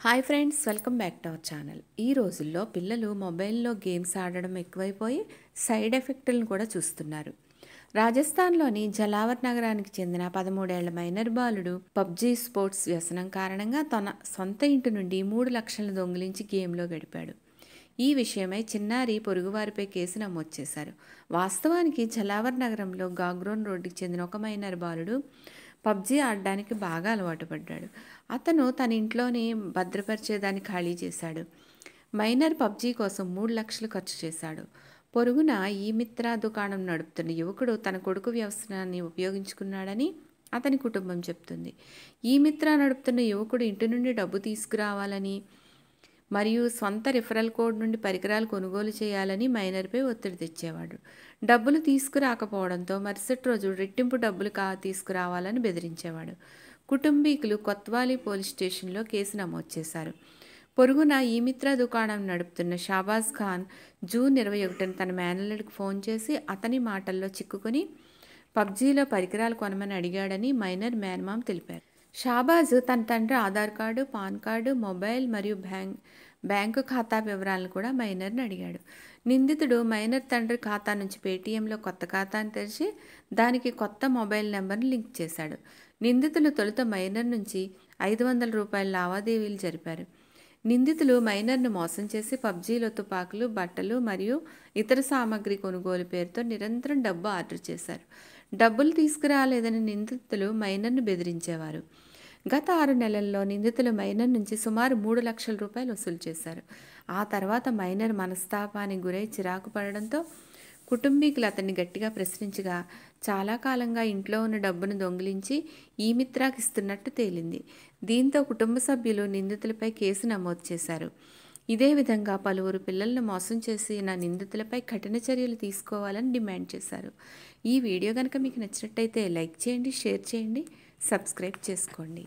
Hi friends welcome back to our channel. ఈ రోజుల్లో పిల్లలు మొబైల్లో గేమ్స్ ఆడడం ఎక్కువైపోయి సైడ్ ఎఫెక్టులను కూడా చూస్తున్నారు. రాజస్థాన్లోని జలావర్ నగరానికి చెందిన పదమూడేళ్ళ మైనర్ బాలుడు పబ్జీ స్పోర్ట్స్ వ్యసనం కారణంగా తన సొంత ఇంటి నుండి మూడు లక్షలను దొంగిలించి గేమ్లో గడిపాడు. ఈ విషయమై చిన్నారి పొరుగువారిపై కేసు నమోదు చేశారు. వాస్తవానికి జలావర్ నగరంలో గాగ్రోన్ రోడ్డుకి చెందిన ఒక మైనర్ బాలుడు పబ్జీ ఆడడానికి బాగా అలవాటు పడ్డాడు. అతను తన ఇంట్లోనే భద్రపరిచేదాన్ని ఖాళీ చేశాడు. మైనర్ పబ్జీ కోసం మూడు లక్షలు ఖర్చు చేశాడు. పొరుగున ఈ మిత్ర దుకాణం నడుపుతున్న యువకుడు తన కొడుకు వ్యవసాయాన్ని ఉపయోగించుకున్నాడని అతని కుటుంబం చెప్తుంది. ఈ మిత్ర నడుపుతున్న యువకుడు ఇంటి నుండి డబ్బు తీసుకురావాలని మరియు సొంత రిఫరల్ కోడ్ నుండి పరికరాలు కొనుగోలు చేయాలని మైనర్పై ఒత్తిడి తెచ్చేవాడు. డబ్బులు తీసుకురాకపోవడంతో మరుసటి రోజు రెట్టింపు డబ్బులు కా తీసుకురావాలని బెదిరించేవాడు. కుటుంబీకులు కొత్వాలి పోలీస్ స్టేషన్లో కేసు నమోదు చేశారు. పొరుగున ఈ మిత్ర దుకాణం నడుపుతున్న షాబాజ్ ఖాన్ జూన్ ఇరవై ఒకటిన తన మేనల్లుడికి ఫోన్ చేసి అతని మాటల్లో చిక్కుకొని పబ్జీలో పరికరాలు కొనమని అడిగాడని మైనర్ మేనమామ్ తెలిపారు. షాబాజ్ తన తండ్రి Aadhaar card PAN card mobile మరియు బ్యాంక్ బ్యాంకు ఖాతా వివరాలను కూడా మైనర్ని అడిగాడు. నిందితుడు మైనర్ తండ్రి ఖాతా నుంచి పేటీఎంలో కొత్త ఖాతాను తెరిచి దానికి కొత్త మొబైల్ నెంబర్ని లింక్ చేశాడు. నిందితులు తొలుత మైనర్ నుంచి ఐదు వందల రూపాయల లావాదేవీలు జరిపారు. నిందితులు మైనర్ను మోసం చేసి పబ్జీలో తుపాకులు బట్టలు మరియు ఇతర సామాగ్రి కొనుగోలు పేరుతో నిరంతరం డబ్బు ఆర్డర్ చేశారు. డబ్బులు తీసుకురాలేదని నిందితులు మైనర్ను బెదిరించేవారు. గత ఆరు నెలల్లో నిందితులు మైనర్ నుంచి సుమారు మూడు లక్షల రూపాయలు వసూలు చేశారు. ఆ తర్వాత మైనర్ మనస్తాపానికి గురై చిరాకు పడడంతో కుటుంబీకులు అతన్ని గట్టిగా ప్రశ్నించగా చాలా కాలంగా ఇంట్లో ఉన్న డబ్బును దొంగిలించి ఈ మిత్రాకి ఇస్తున్నట్టు తేలింది. దీంతో కుటుంబ సభ్యులు నిందితులపై కేసు నమోదు చేశారు. ఇదే విధంగా పలువురు పిల్లలను మోసం చేసిన నిందితులపై కఠిన చర్యలు తీసుకోవాలని డిమాండ్ చేశారు. ఈ వీడియో కనుక మీకు నచ్చినట్టయితే లైక్ చేయండి షేర్ చేయండి సబ్స్క్రైబ్ చేసుకోండి.